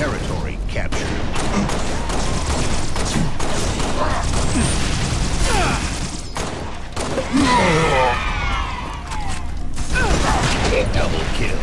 Territory captured. Double kill.